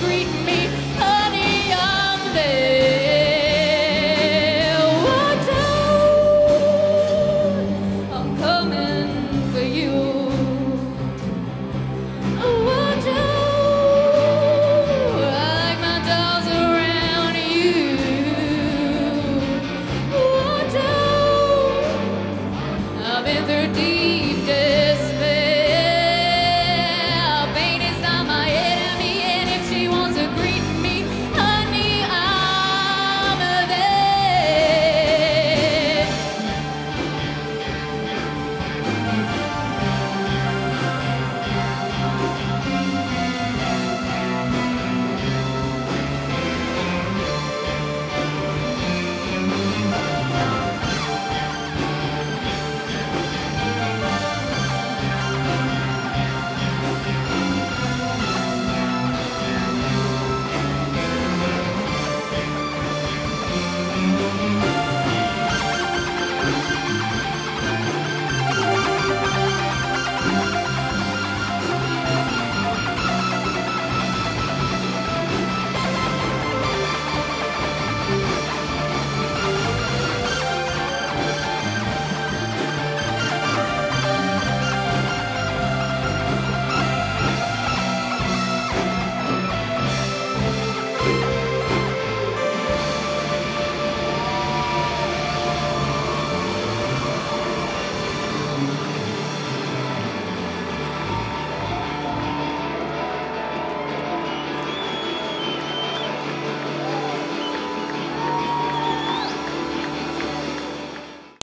greet me, honey, I'm there.